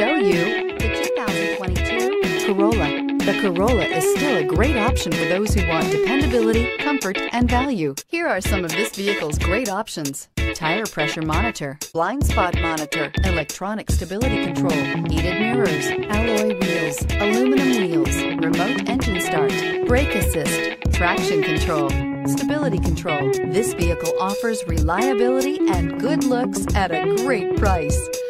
show you the 2022 Corolla. The Corolla is still a great option for those who want dependability, comfort, and value. Here are some of this vehicle's great options. Tire pressure monitor, blind spot monitor, electronic stability control, heated mirrors, alloy wheels, aluminum wheels, remote engine start, brake assist, traction control, stability control. This vehicle offers reliability and good looks at a great price.